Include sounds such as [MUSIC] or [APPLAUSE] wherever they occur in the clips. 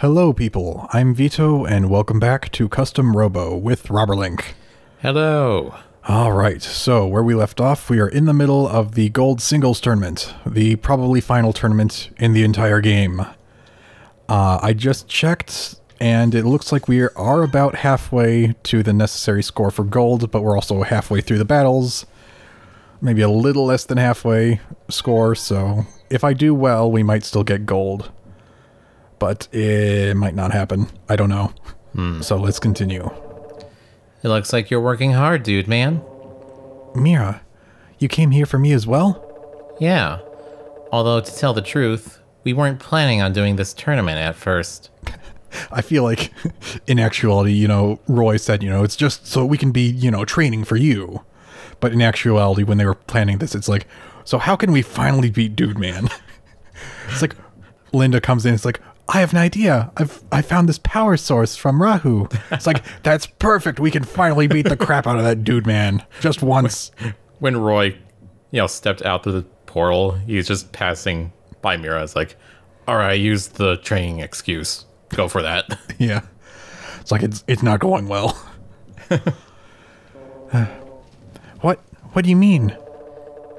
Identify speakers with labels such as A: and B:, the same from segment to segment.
A: Hello, people. I'm Vito, and welcome back to Custom Robo with Robberlink.
B: Hello.
A: All right, so where we left off, we are in the middle of the Gold Singles Tournament, the probably final tournament in the entire game. Uh, I just checked, and it looks like we are about halfway to the necessary score for gold, but we're also halfway through the battles. Maybe a little less than halfway score, so if I do well, we might still get gold. But it might not happen. I don't know. Hmm. So let's continue.
B: It looks like you're working hard, dude, man.
A: Mira, you came here for me as well?
B: Yeah. Although, to tell the truth, we weren't planning on doing this tournament at first. [LAUGHS]
A: I feel like, [LAUGHS] in actuality, you know, Roy said, you know, it's just so we can be, you know, training for you. But in actuality, when they were planning this, it's like, so how can we finally beat Dude Man? [LAUGHS] it's like, Linda comes in, it's like, I have an idea. I've I found this power source from Rahu. It's like, [LAUGHS] that's perfect. We can finally beat the crap out of that Dude Man just once.
B: When Roy, you know, stepped out through the portal, he's just passing by Mira. It's like, all right, use the training excuse. Go for that. [LAUGHS]
A: Yeah. It's like it's it's not going well. [LAUGHS] [SIGHS] what what do you mean?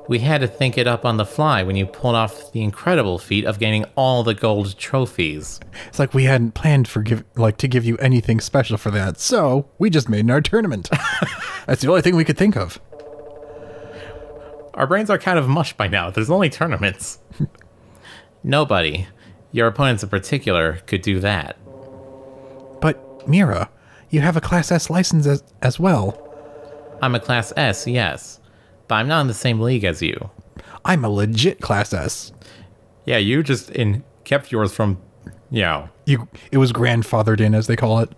B: We had to think it up on the fly when you pulled off the incredible feat of gaining all the gold trophies.
A: It's like we hadn't planned for give like to give you anything special for that. So, we just made in our tournament. [LAUGHS] That's the only thing we could think of.
B: Our brains are kind of mush by now. There's only tournaments. [LAUGHS] Nobody, your opponents in particular, could do that.
A: But Mira, you have a class S license as, as well.
B: I'm a Class S, yes, but I'm not in the same league as you.
A: I'm a legit class S.
B: Yeah, you just in kept yours from, you know,
A: You it was grandfathered in as they call it.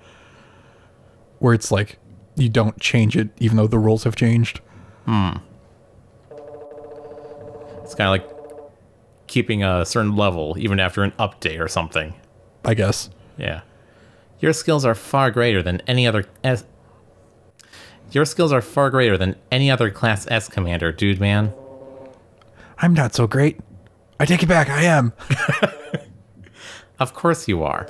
A: Where it's like you don't change it even though the rules have changed. Hmm.
B: it's kind of like keeping a certain level even after an update or something.
A: I guess.
B: Yeah. Your skills are far greater than any other S. Your skills are far greater than any other Class S commander, dude, man.
A: I'm not so great. I take it back. I am. [LAUGHS]
B: Of course you are.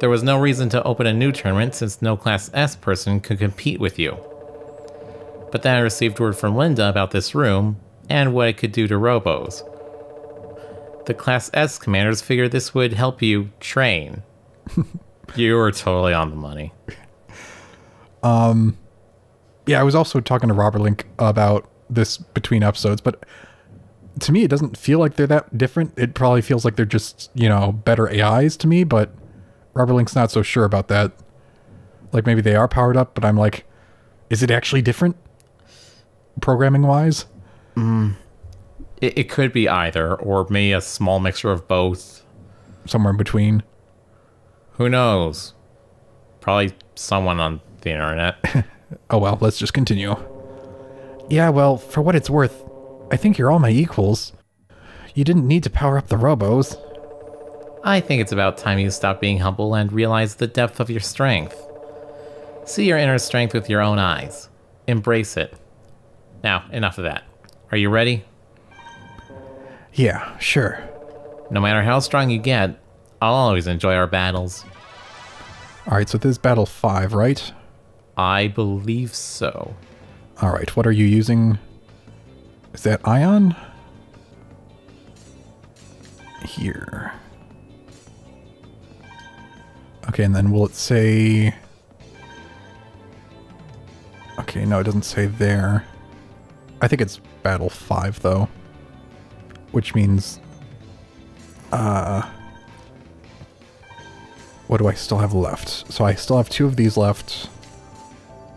B: There was no reason to open a new tournament since no Class S person could compete with you. But then I received word from Linda about this room and what it could do to robos. The Class S commanders figured this would help you train. [LAUGHS] you were totally on the money.
A: Um, yeah, I was also talking to Robert Link about this between episodes, but to me, it doesn't feel like they're that different. It probably feels like they're just, you know, better AIs to me, but Robert Link's not so sure about that. Like maybe they are powered up, but I'm like, is it actually different programming wise? Mm.
B: It, it could be either, or maybe a small mixture of both.
A: Somewhere in between.
B: Who knows? Probably someone on the internet. [LAUGHS]
A: Oh well, let's just continue. Yeah, well, for what it's worth, I think you're all my equals. You didn't need to power up the robos.
B: I think it's about time you stop being humble and realize the depth of your strength. See your inner strength with your own eyes. Embrace it. Now, enough of that. Are you ready?
A: Yeah, sure.
B: No matter how strong you get, I'll always enjoy our battles.
A: Alright, so this is Battle 5, right?
B: I believe so.
A: Alright, what are you using? Is that Ion? Here. Okay, and then will it say... Okay, no, it doesn't say there. I think it's Battle 5, though. Which means... Uh... What do I still have left? So I still have two of these left.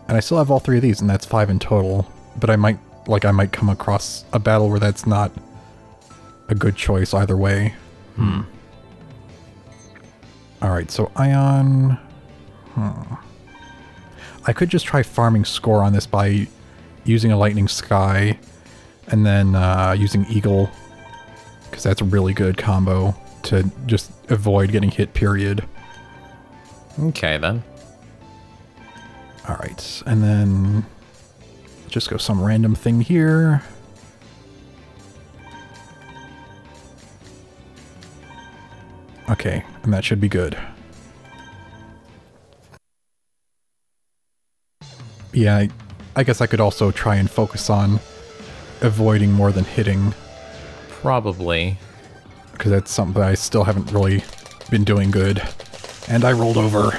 A: And I still have all three of these, and that's five in total. But I might, like, I might come across a battle where that's not a good choice either way. Hmm. Alright, so Ion... Hmm. I could just try farming score on this by using a Lightning Sky and then uh, using Eagle. Because that's a really good combo to just avoid getting hit, period.
B: Okay, then.
A: All right, and then just go some random thing here. Okay, and that should be good. Yeah, I, I guess I could also try and focus on avoiding more than hitting,
B: Probably.
A: because that's something I still haven't really been doing good. And I rolled over.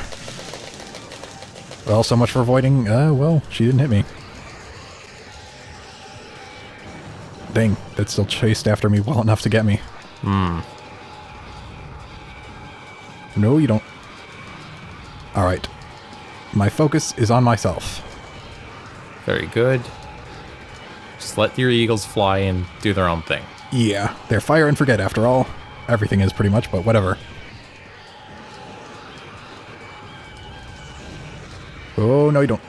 A: Well, so much for avoiding. Uh, well, she didn't hit me. Dang, that still chased after me well enough to get me.
B: Hmm.
A: No, you don't. Alright. My focus is on myself.
B: Very good. Just let your eagles fly and do their own thing.
A: Yeah, they're fire and forget after all. Everything is pretty much, but whatever. Oh, no you don't.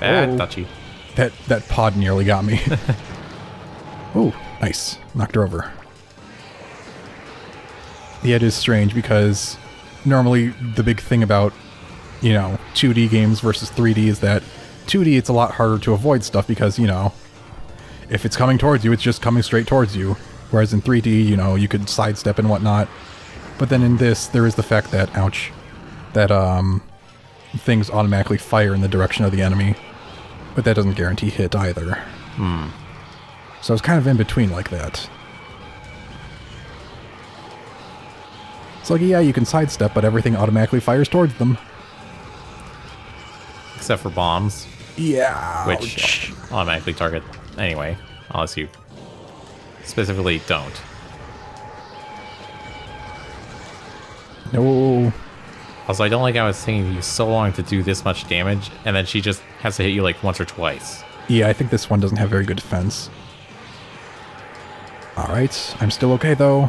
B: Bad
A: Oh.
B: touchy.
A: That that pod nearly got me. [LAUGHS] oh, nice. Knocked her over. Yeah, it is strange because normally the big thing about, you know, 2D games versus 3D is that 2D it's a lot harder to avoid stuff because, you know, if it's coming towards you, it's just coming straight towards you. Whereas in 3D, you know, you could sidestep and whatnot. But then in this, there is the fact that, ouch, that um, things automatically fire in the direction of the enemy. But that doesn't guarantee hit either.
B: Hmm.
A: So it's kind of in between like that. It's like, yeah, you can sidestep, but everything automatically fires towards them.
B: Except for bombs,
A: Yeah.
B: which automatically target anyway, unless you specifically don't.
A: No.
B: Also, I don't like how it's taking you so long to do this much damage, and then she just has to hit you like once or twice.
A: Yeah, I think this one doesn't have very good defense. Alright, I'm still okay though.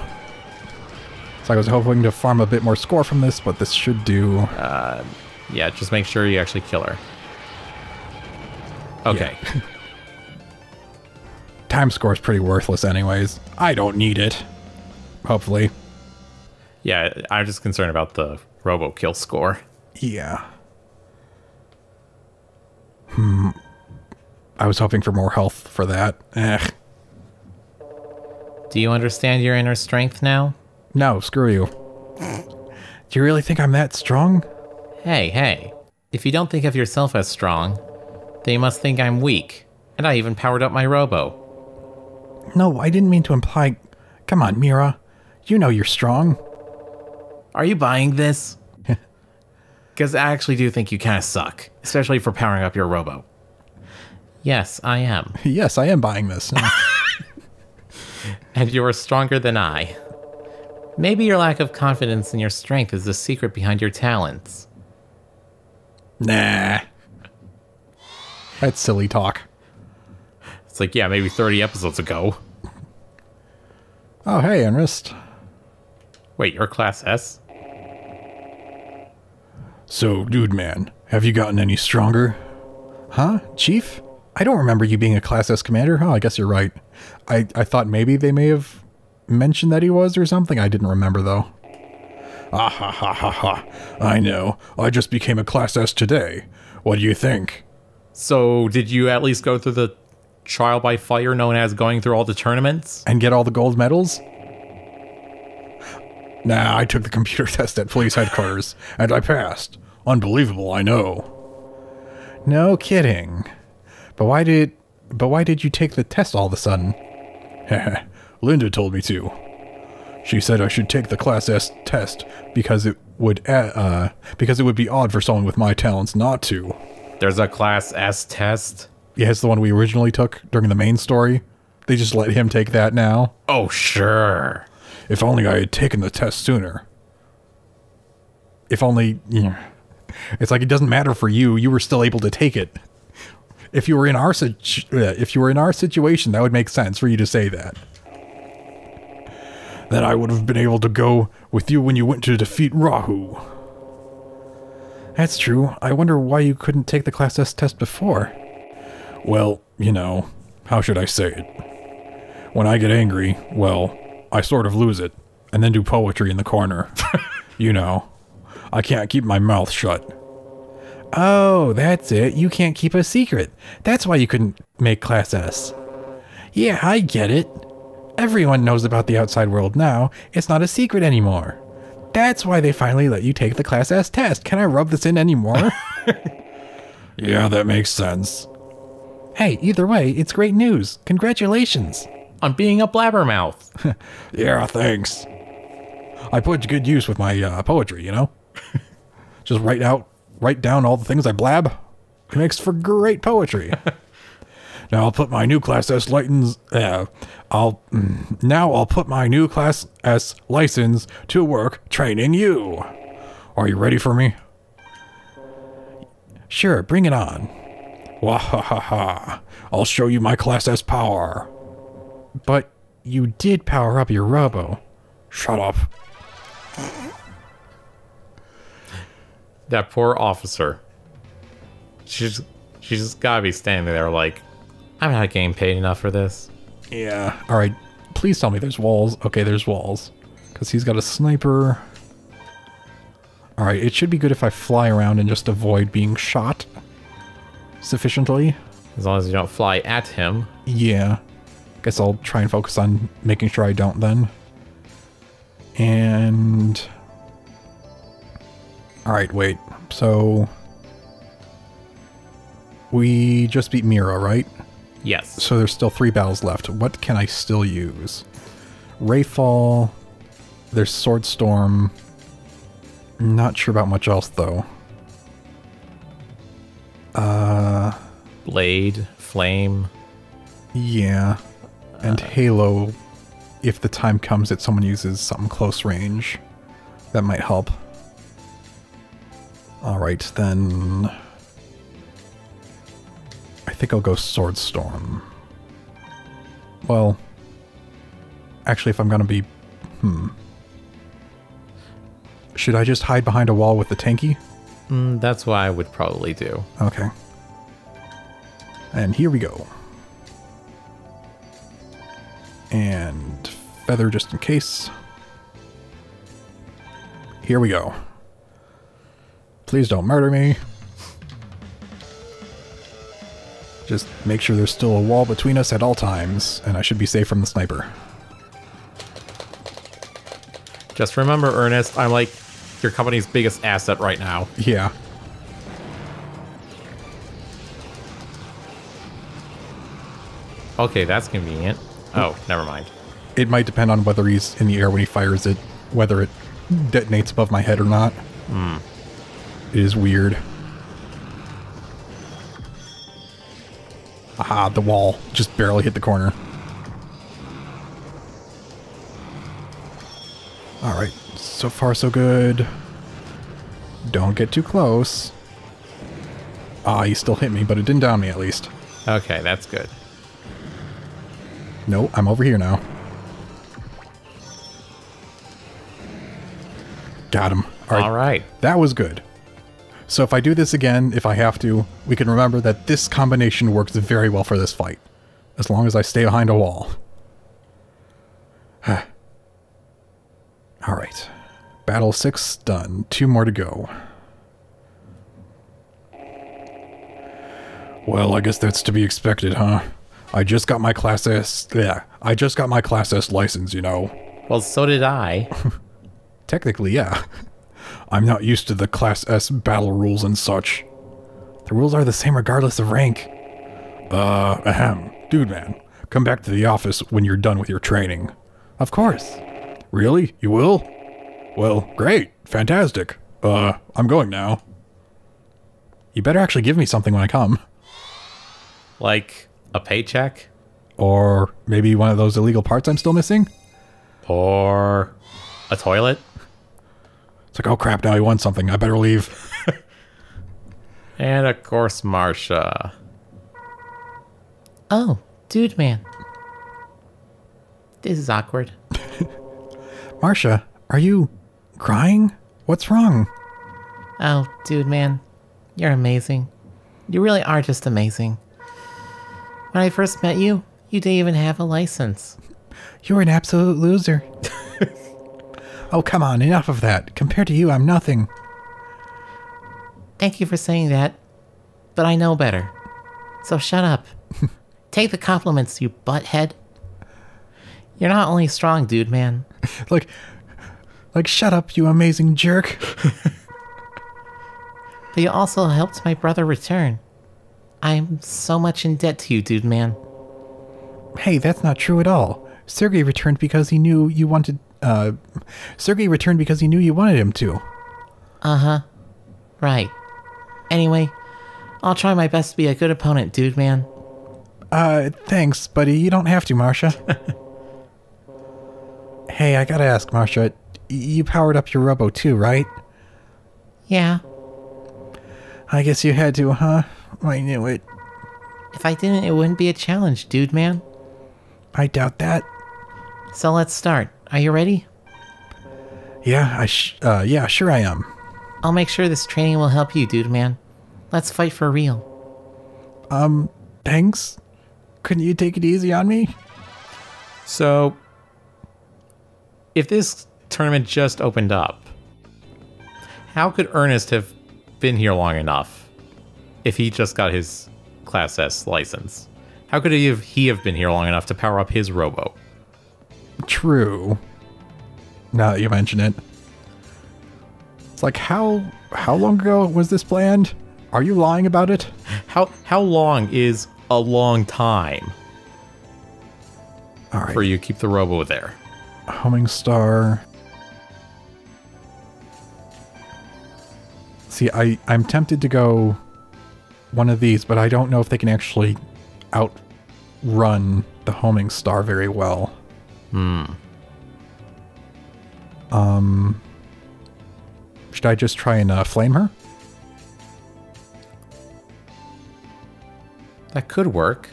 A: So I was hoping to farm a bit more score from this, but this should do.
B: Uh, yeah, just make sure you actually kill her. Okay. [LAUGHS]
A: Time score is pretty worthless anyways. I don't need it. Hopefully.
B: Yeah, I'm just concerned about the robo kill score.
A: Yeah. Hmm. I was hoping for more health for that. Eh.
B: Do you understand your inner strength now?
A: No, screw you. Do you really think I'm that strong?
B: Hey, hey. If you don't think of yourself as strong, then you must think I'm weak. And I even powered up my robo.
A: No, I didn't mean to imply. Come on, Mira. You know you're strong.
B: Are you buying this? [LAUGHS] Because I actually do think you kind of suck, especially for powering up your robo. Yes, I am. [LAUGHS]
A: yes, I am buying this. [LAUGHS]
B: And you are stronger than I. Maybe your lack of confidence in your strength is the secret behind your talents.
A: nah. That's silly talk.
B: It's like, yeah, maybe 30 episodes ago.
A: Oh, hey, Ernest.
B: Wait, you're class S?
A: So, dude man, have you gotten any stronger? Huh? Chief? I don't remember you being a Class S commander. Oh, I guess you're right. I, I thought maybe they may have mentioned that he was or something. I didn't remember, though. Ah ha ha ha ha. I know. I just became a Class S today. What do you think?
B: So, did you at least go through the trial by fire known as going through all the tournaments?
A: And get all the gold medals? Nah, I took the computer [LAUGHS] test at police headquarters, and I passed. Unbelievable, I know. No kidding. But why did but why did you take the test all of a sudden? [LAUGHS] Linda told me to. She said I should take the Class S test because it would uh because it would be odd for someone with my talents not to.
B: There's a class S test?
A: Yeah, it's the one we originally took during the main story. They just let him take that now.
B: Oh, sure.
A: If only I had taken the test sooner. If only, yeah. It's like it doesn't matter for you. You were still able to take it. If you were in our if you were in our situation, that would make sense for you to say that. Then I would have been able to go with you when you went to defeat Rahu. That's true. I wonder why you couldn't take the Class S test before. Well, you know, how should I say it? When I get angry, well, I sort of lose it, and then do poetry in the corner. [LAUGHS] you know, I can't keep my mouth shut. Oh, that's it. You can't keep a secret. That's why you couldn't make Class S. Yeah, I get it. Everyone knows about the outside world now. It's not a secret anymore. That's why they finally let you take the Class S test. Can I rub this in anymore? [LAUGHS] [LAUGHS] yeah, that makes sense. Hey, either way, it's great news. Congratulations.
B: On being a blabbermouth. [LAUGHS]
A: Yeah, thanks. I put good use with my uh, poetry, you know? [LAUGHS] Just write out, write down all the things I blab. It makes for great poetry. [LAUGHS] now I'll put my new class S license. Uh, I'll mm, now I'll put my new class S license to work training you. Are you ready for me? Sure, bring it on. Wahahaha! I'll show you my class S power. But you did power up your robo. Shut up.
B: that poor officer. She's she's just gotta be standing there like, I'm not getting paid enough for this.
A: Yeah. All right. Please tell me there's walls. Okay, there's walls. Because he's got a sniper. All right. It should be good if I fly around and just avoid being shot sufficiently.
B: As long as you don't fly at him.
A: Yeah. Guess I'll try and focus on making sure I don't then. And... Alright, wait. So... We just beat Mira, right?
B: Yes.
A: So there's still three battles left. What can I still use? Rayfall. There's Sword Storm. Not sure about much else, though. Uh...
B: Blade, flame.
A: Yeah. And Halo, if the time comes that someone uses something close range, that might help. Alright, then. I think I'll go Sword Storm. Well, actually, if I'm gonna be. Hmm. Should I just hide behind a wall with the tanky?
B: Mm, that's what I would probably do.
A: Okay. And here we go. And feather just in case. Here we go. Please don't murder me. Just make sure there's still a wall between us at all times, and I should be safe from the sniper.
B: Just remember, Ernest, I'm like your company's biggest asset right now.
A: Yeah.
B: Okay, that's convenient. Oh, never mind.
A: It might depend on whether he's in the air when he fires it, whether it detonates above my head or not. It is weird. Aha, the wall just barely hit the corner. Alright, so far so good. Don't get too close. Ah, he still hit me, but it didn't down me at least.
B: Okay, that's good.
A: No, I'm over here now. Got him. All right.
B: All right.
A: That was good. So if I do this again, if I have to, we can remember that this combination works very well for this fight. As long as I stay behind a wall. [SIGHS] Alright. Battle 6 done. Two more to go. Well, I guess that's to be expected, huh? I just got my Class S... Yeah, I just got my Class S license, you know.
B: Well, so did I. [LAUGHS]
A: Technically, yeah. I'm not used to the Class S battle rules and such. The rules are the same regardless of rank. Uh, ahem. Dude, man. Come back to the office when you're done with your training. Of course. Really? You will? Well, great. Fantastic. Uh, I'm going now. You better actually give me something when I come.
B: like a paycheck
A: Or maybe one of those illegal parts I'm still missing?
B: or a toilet.
A: It's like, oh crap, now he wants something. I better leave. [LAUGHS]
B: And of course, Marcia.
C: Oh, dude, man. This is awkward. [LAUGHS]
A: Marcia, are you crying? What's wrong?
C: Oh, dude, man. You're amazing. You really are just amazing. When I first met you, you didn't even have a license.
A: You're an absolute loser. [LAUGHS] oh, come on, enough of that. Compared to you, I'm nothing.
C: Thank you for saying that, but I know better. So shut up. [LAUGHS] Take the compliments, you butthead. You're not only strong, dude, man. [LAUGHS]
A: Like, like, shut up, you amazing jerk.
C: But you also helped my brother return. I'm so much in debt to you, dude, man.
A: Hey, that's not true at all. Sergey returned because he knew you wanted. Uh, Sergey returned because he knew you wanted him to.
C: Uh huh. Right. Anyway, I'll try my best to be a good opponent, dude, man.
A: Uh, thanks, buddy. You don't have to, Marcia. [LAUGHS] hey, I gotta ask, Marcia. y- You powered up your robo too, right?
C: Yeah.
A: I guess you had to, huh? I knew it.
C: If I didn't, it wouldn't be a challenge, dude, man.
A: I doubt that.
C: So let's start. Are you ready?
A: Yeah, I sh- uh, yeah, sure I am.
C: I'll make sure this training will help you, dude, man. Let's fight for real.
A: Um, thanks. Couldn't you take it easy on me?
B: So, if this tournament just opened up, how could Ernest have been here long enough if he just got his Class S license? How could he have, he have been here long enough to power up his robo?
A: True. Now that you mention it. It's like how how long ago was this planned? Are you lying about it?
B: How how long is a long time
A: All right.
B: for you keep the robo there?
A: Homing star. See, I I'm tempted to go one of these, but I don't know if they can actually outrun the homing star very well. Hmm. Um. Should I just try and uh, flame her?
B: That could work.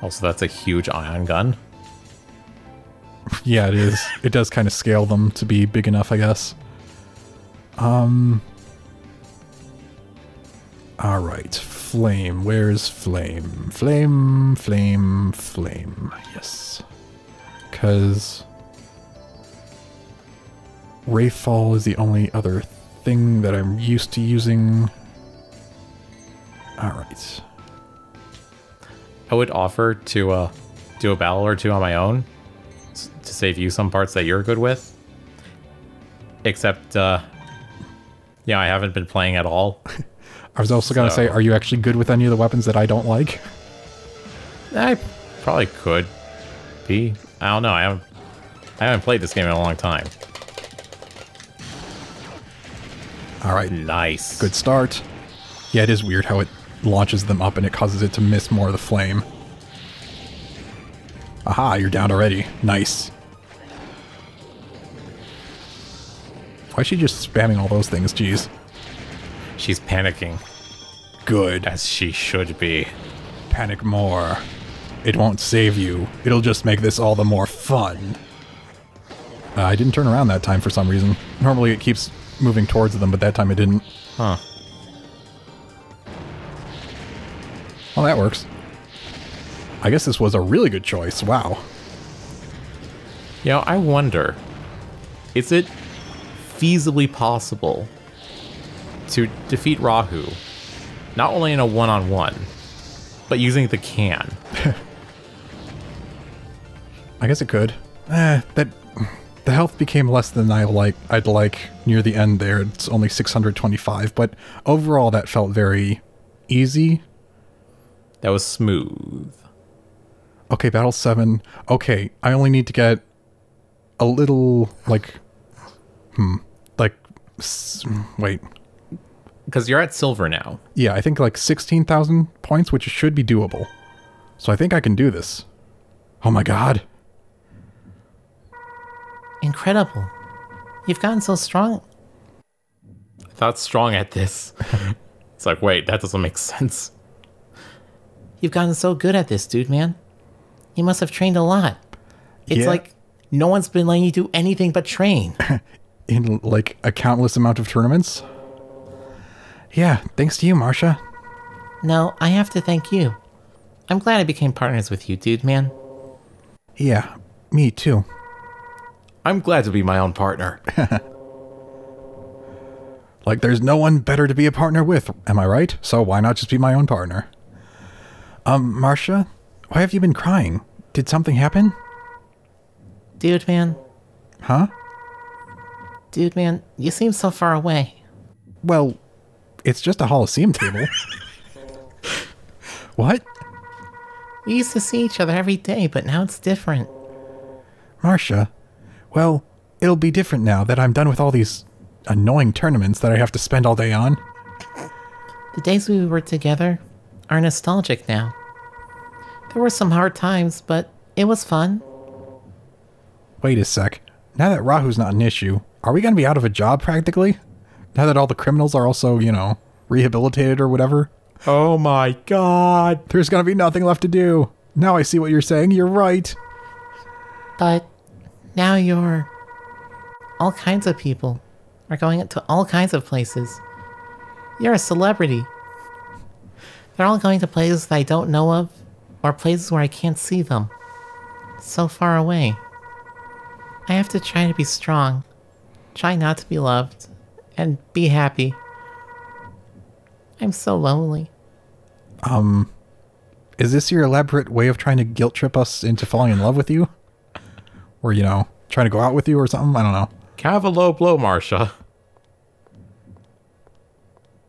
B: Also, that's a huge ion gun. [LAUGHS]
A: Yeah, it is. it does kind of scale them to be big enough, I guess. Um. All right, flame. Where's flame? Flame, flame, flame. Yes. Because Rayfall is the only other thing that I'm used to using. All right.
B: I would offer to uh, do a battle or two on my own to save you some parts that you're good with. Except, uh, yeah, I haven't been playing at all. [LAUGHS]
A: I was also gonna say, are you actually good with any of the weapons that I don't like?
B: I probably could be. I don't know. I haven't. I haven't played this game in a long time.
A: All right,
B: Nice.
A: Good start. Yeah, it is weird how it launches them up and it causes it to miss more of the flame. Aha, you're down already. Nice. Why is she just spamming all those things? Jeez.
B: She's panicking,
A: Good.
B: as she should be.
A: Panic more. It won't save you. It'll just make this all the more fun. Uh, I didn't turn around that time for some reason. Normally it keeps moving towards them, but that time it didn't.
B: Huh.
A: Well, that works. I guess this was a really good choice. Wow.
B: You know, I wonder, is it feasibly possible to defeat Rahu not only in a one-on-one, but using the can? [LAUGHS]
A: I guess it could. Eh, that the health became less than I like. I'd like near the end there. It's only 625, but overall that felt very easy.
B: That was smooth.
A: Okay, battle seven. Okay, I only need to get a little like, hmm, like, s- wait,
B: Because you're at silver now.
A: yeah, I think like 16,000 points, which should be doable. So I think I can do this. Oh my god.
C: Incredible. You've gotten so strong.
B: I thought strong at this. [LAUGHS] it's like, wait, that doesn't make sense.
C: You've gotten so good at this, dude, man. You must have trained a lot. It's
A: Yeah.
C: like no one's been letting you do anything but train. [LAUGHS]
A: In like a countless amount of tournaments. Yeah, thanks to you, Marcia.
C: no, I have to thank you. I'm glad I became partners with you, dude, man.
A: Yeah, me too.
B: I'm glad to be my own partner. [LAUGHS]
A: Like, there's no one better to be a partner with, am I right? So why not just be my own partner? Um, Marcia, why have you been crying? Did something happen?
C: Dude, man.
A: Huh?
C: Dude, man, you seem so far away.
A: Well, it's just a Holosseum table. what?
C: We used to see each other every day, but now it's different.
A: Marcia, well, it'll be different now that I'm done with all these annoying tournaments that I have to spend all day on.
C: The days we were together are nostalgic now. There were some hard times, but it was fun.
A: Wait a sec. Now that Rahu's not an issue, are we going to be out of a job practically? Now that all the criminals are also, you know, rehabilitated or whatever?
B: Oh my god.
A: There's going to be nothing left to do. Now I see what you're saying. You're right.
C: But now you're. All kinds of people are going to all kinds of places. You're a celebrity. They're all going to places that I don't know of, or places where I can't see them. So far away. I have to try to be strong, try not to be loved, and be happy. I'm so lonely.
A: Um, is this your elaborate way of trying to guilt trip us into falling in love with you? Or, you know, trying to go out with you or something? I don't know.
B: Kind of a low blow, Marcia.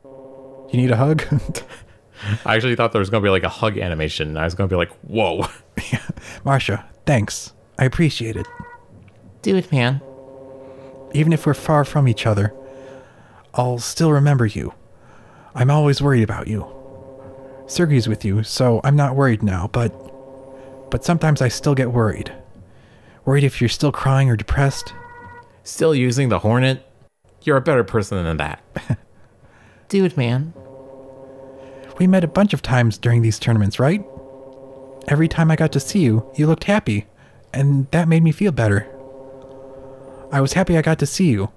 A: You need a hug? [LAUGHS]
B: I actually thought there was going to be like a hug animation, and I was going to be like, whoa. [LAUGHS] [LAUGHS]
A: Marcia, thanks. I appreciate it.
C: Do it, man.
A: Even if we're far from each other, I'll still remember you. I'm always worried about you. Sergey's with you, so I'm not worried now, but but sometimes I still get worried. Worried if you're still crying or depressed.
B: Still using the Hornet? You're a better person than that. [LAUGHS]
C: Dude, man.
A: We met a bunch of times during these tournaments, right? Every time I got to see you, you looked happy, and that made me feel better. I was happy I got to see you.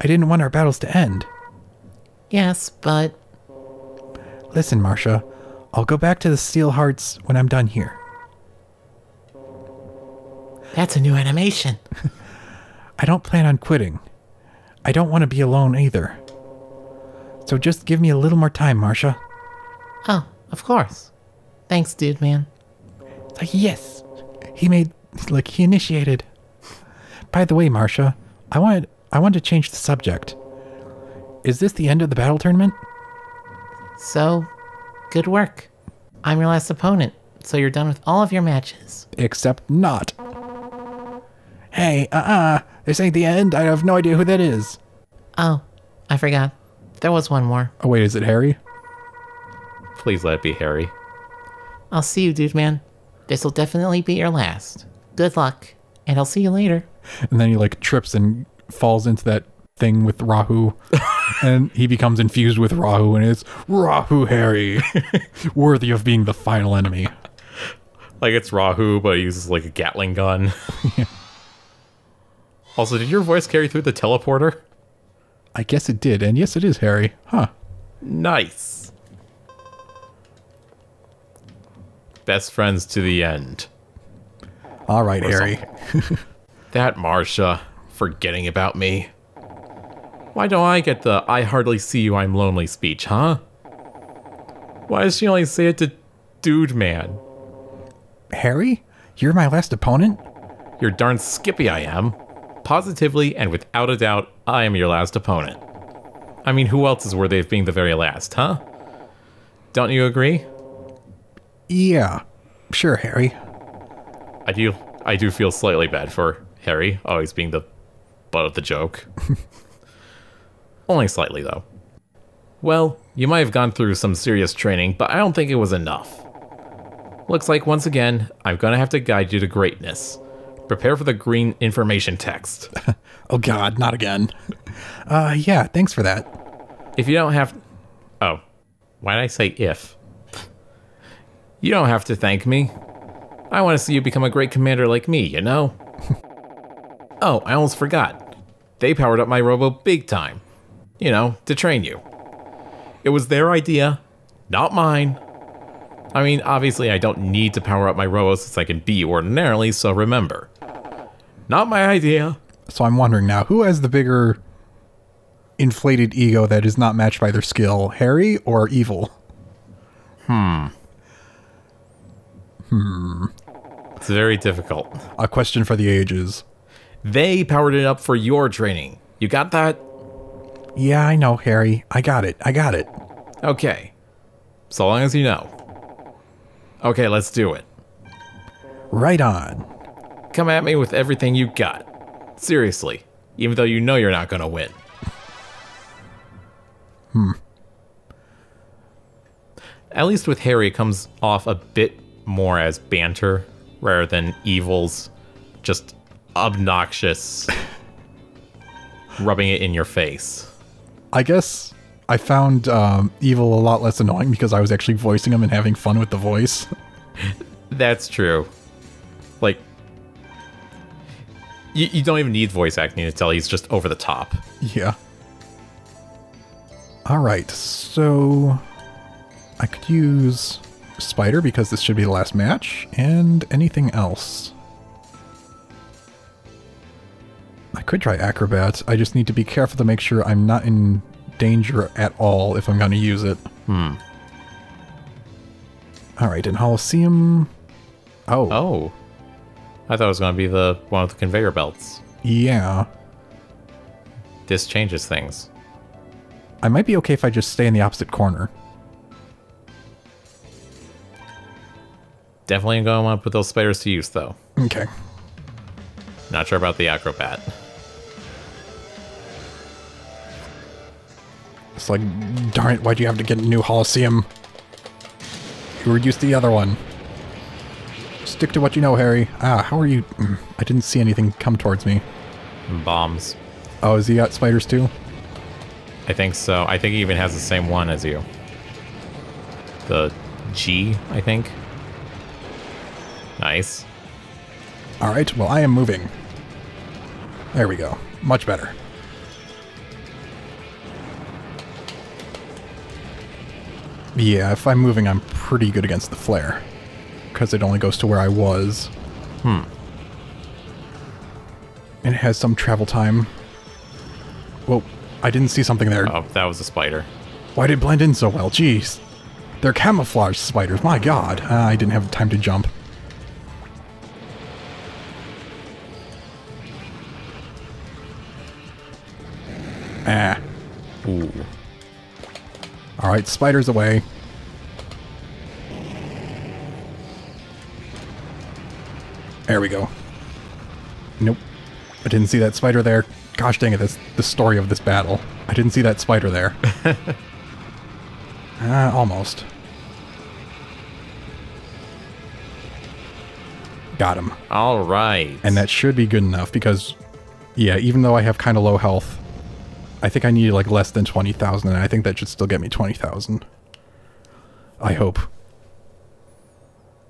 A: I didn't want our battles to end.
C: Yes, but
A: Listen, Marcia, I'll go back to the Steel Hearts when I'm done here.
C: that's a new animation. [LAUGHS]
A: I don't plan on quitting. I don't want to be alone either. So just give me a little more time, Marcia.
C: Oh, of course. Thanks, dude, man.
A: Like, yes. He made, like, he initiated. By the way, Marcia, I wanted, I wanted to change the subject. Is this the end of the battle tournament?
C: So, good work. I'm your last opponent, so you're done with all of your matches.
A: Except not. Hey, uh-uh. This ain't the end. I have no idea who that is.
C: Oh, I forgot. There was one more.
A: Oh, wait, is it Harry?
B: Please let it be Harry.
C: I'll see you, dude, man. This'll definitely be your last. Good luck, and I'll see you later.
A: And then he, like, trips and falls into that thing with Rahu. [LAUGHS] and he becomes infused with Rahu, and it's Rahu Harry. [LAUGHS] Worthy of being the final enemy.
B: Like it's Rahu, but he uses like a Gatling gun. [LAUGHS] also, did your voice carry through the teleporter?
A: I guess it did, and yes, it is Harry. Huh.
B: Nice. Best friends to the end.
A: All right,
B: Or
A: Harry. [LAUGHS]
B: That Marcia, forgetting about me. Why don't I get the I hardly see you, I'm lonely speech, huh? Why does she only say it to Dude Man?
A: Harry? You're my last opponent?
B: You're darn skippy I am. Positively and without a doubt, I am your last opponent. I mean, who else is worthy of being the very last, huh? Don't you agree?
A: Yeah. Sure, Harry.
B: I do I do feel slightly bad for Harry always being the butt of the joke. [LAUGHS] Only slightly though. Well, you might have gone through some serious training, but I don't think it was enough. Looks like once again, I'm gonna have to guide you to greatness. Prepare for the green information text. [LAUGHS]
A: Oh god, not again. [LAUGHS] Uh yeah, thanks for that.
B: If you don't have Oh, why did I say if? You don't have to thank me. I want to see you become a great commander like me, you know? [LAUGHS] oh, I almost forgot. They powered up my robo big time. You know, to train you. It was their idea, not mine. I mean, obviously, I don't need to power up my robo since I can be ordinarily, so remember. Not my idea.
A: So I'm wondering now, who has the bigger inflated ego that is not matched by their skill, Harry or Evil? Hmm. Hmm.
B: It's very difficult.
A: A question for the ages.
B: They powered it up for your training. You got that?
A: Yeah, I know, Harry. I got it. I got it.
B: Okay. So long as you know. Okay, let's do it.
A: Right on.
B: Come at me with everything you got. Seriously, even though you know you're not gonna win. Hmm. At least with Harry, it comes off a bit more as banter rather than evils, just obnoxious, [LAUGHS] rubbing it in your face.
A: I guess I found um, Evil a lot less annoying because I was actually voicing him and having fun with the voice.
B: That's true. Like, you, you don't even need voice acting to tell he's just over the top.
A: yeah. Alright, so I could use Spider because this should be the last match, and anything else. I could try acrobats. I just need to be careful to make sure I'm not in danger at all if I'm going to use it.
B: Hmm.
A: Alright, in Holosseum... Oh,
B: Oh. I thought it was going to be the one with the conveyor belts.
A: yeah.
B: This changes things.
A: I might be okay if I just stay in the opposite corner.
B: Definitely going to want to put those spiders to use, though.
A: Okay.
B: Not sure about the acrobat.
A: It's like, darn it, why'd you have to get a new Holosseum? You were used to the other one. Stick to what you know, Harry. Ah, how are you? Mm, I didn't see anything come towards me.
B: Bombs.
A: Oh, has he got spiders too?
B: I think so. I think he even has the same one as you. The G, I think. Nice.
A: Alright, well, I am moving. There we go. Much better. Yeah, if I'm moving, I'm pretty good against the flare. Because it only goes to where I was.
B: Hmm.
A: And it has some travel time. Whoa, I didn't see something there.
B: Oh, that was a spider.
A: Why did it blend in so well? Jeez. They're camouflage spiders, my god. Ah, I didn't have time to jump. Alright, spiders away. There we go. Nope. I didn't see that spider there. Gosh dang it, that's the story of this battle. I didn't see that spider there. [LAUGHS] Ah, almost. Got him.
B: All right.
A: And that should be good enough because, yeah, even though I have kind of low health, I think I need like less than 20,000 and I think that should still get me 20,000. I hope.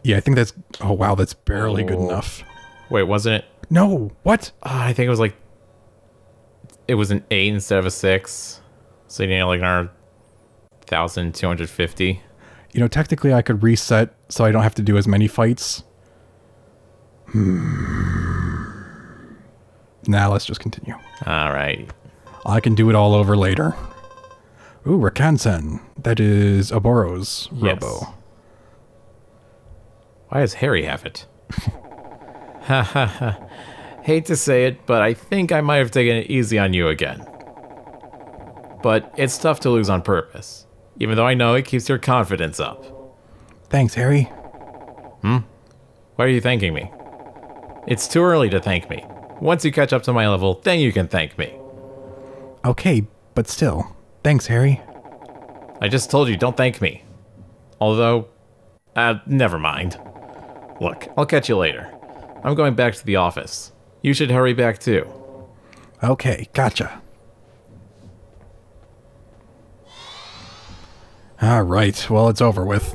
A: Yeah, I think that's, oh wow, that's barely good
B: Oh.
A: enough.
B: Wait, wasn't it?
A: No, what?
B: Uh, I think it was like it was an eight instead of a six, so you need like another thousand two hundred fifty.
A: You know, technically I could reset so I don't have to do as many fights. Hmm. Now let's just continue.
B: All right.
A: I can do it all over later. Ooh, Rakansen. That is Oboro's
B: Yes.
A: Robo.
B: Why does Harry have it? Ha ha ha. Hate to say it, but I think I might have taken it easy on you again. But it's tough to lose on purpose, even though I know it keeps your confidence up.
A: Thanks, Harry. Hmm?
B: Why are you thanking me? It's too early to thank me. Once you catch up to my level, then you can thank me.
A: Okay, but still. Thanks, Harry.
B: I just told you, don't thank me. Although, uh, never mind. Look, I'll catch you later. I'm going back to the office. You should hurry back too.
A: Okay, gotcha. All right, well, it's over with.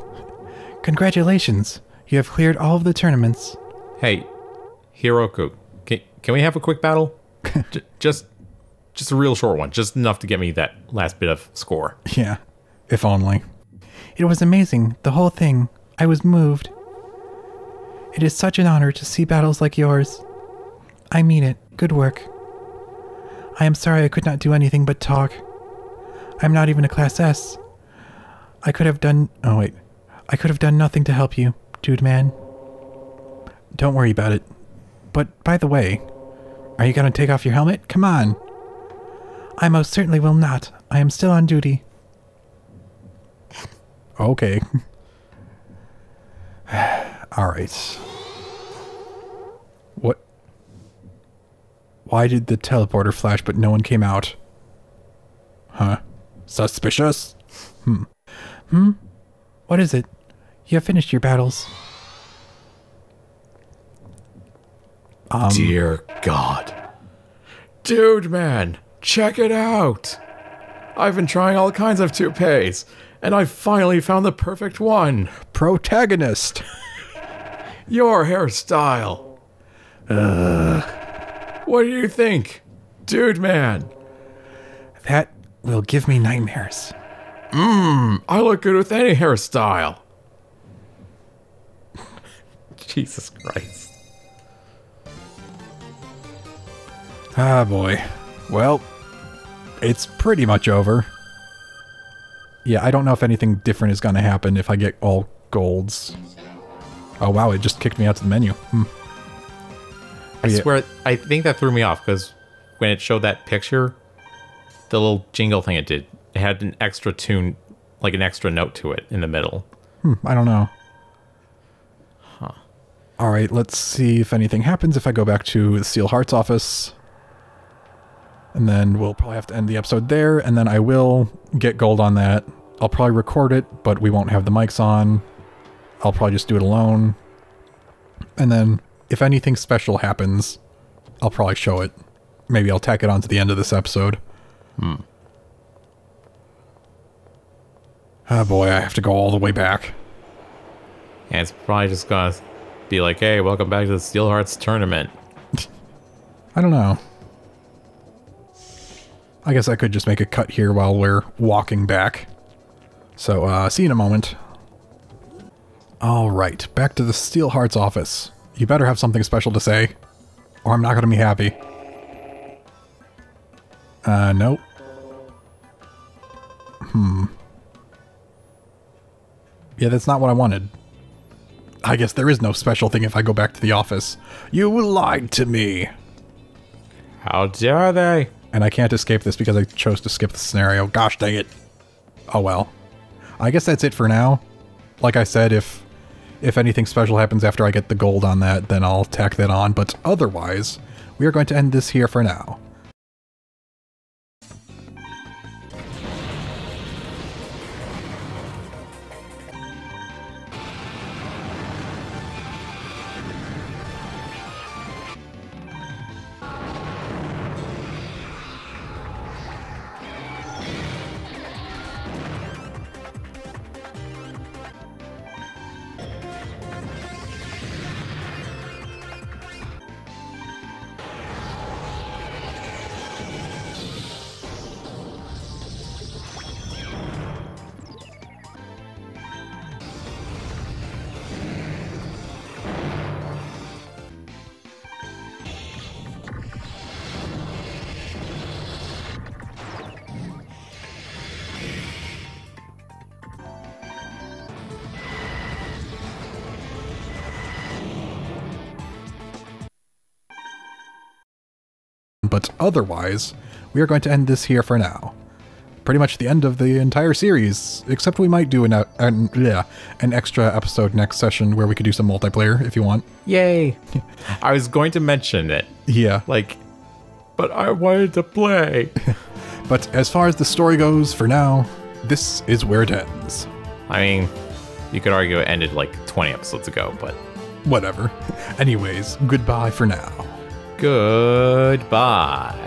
A: Congratulations. You have cleared all of the tournaments.
B: Hey, Hiroku, can, can we have a quick battle? [LAUGHS] J- just, just a real short one, just enough to get me that last bit of score.
A: Yeah, if only. It was amazing, the whole thing. I was moved. It is such an honor to see battles like yours. I mean it. Good work. I am sorry I could not do anything but talk. I'm not even a Class S. I could have done. Oh, wait. I could have done nothing to help you, dude man. Don't worry about it. But, by the way, Are you to take off your helmet? Come on. I most certainly will not. I am still on duty. Okay. [LAUGHS] All right. What? Why did the teleporter flash but no one came out? Huh? Suspicious? Hmm. Hmm? What is it? You have finished your battles. Um,
D: Dear God. Dude, man, check it out. I've been trying all kinds of toupees, and I finally found the perfect one.
A: protagonist. [LAUGHS]
D: Your hairstyle. What do you think? Dude, man,
A: That will give me nightmares.
D: Mmm, I look good with any hairstyle. [LAUGHS]
B: Jesus Christ.
A: Ah, boy. Well, it's pretty much over. Yeah, I don't know if anything different is going to happen if I get all golds. Oh, wow, it just kicked me out to the menu. Hmm.
B: I
A: Yeah.
B: swear, I think that threw me off because when it showed that picture, the little jingle thing it did, it had an extra tune, like an extra note to it in the middle.
A: I don't know. Huh. All right, let's see if anything happens if I go back to the Steel Hearts office. And then we'll probably have to end the episode there, and then I will get gold on that. I'll probably record it, but we won't have the mics on. I'll probably just do it alone. And then if anything special happens, I'll probably show it. Maybe I'll tack it on to the end of this episode. Hmm. Oh boy, I have to go all the way back.
B: And it's probably just gonna be like, hey, welcome back to the Steel Hearts tournament. [LAUGHS]
A: I don't know. I guess I could just make a cut here while we're walking back. So, uh, see you in a moment. Alright, back to the Steel Hearts office. You better have something special to say, or I'm not going to be happy. Uh, nope. Hmm. Yeah, that's not what I wanted. I guess there is no special thing if I go back to the office. You lied to me!
B: How dare they?
A: And I can't escape this because I chose to skip the scenario. Gosh dang it. Oh well. I guess that's it for now. Like I said, if if anything special happens after I get the gold on that, then I'll tack that on. But otherwise, we are going to end this here for now. But otherwise, we are going to end this here for now. Pretty much the end of the entire series, except we might do an, an, yeah, an extra episode next session where we could do some multiplayer if you want.
B: Yay! I was going to mention it.
A: Yeah.
B: Like, but I wanted to play. [LAUGHS]
A: But as far as the story goes, for now, this is where it ends.
B: I mean, you could argue it ended like 20 episodes ago, but
A: Whatever. [LAUGHS] Anyways, goodbye for now.
B: Goodbye.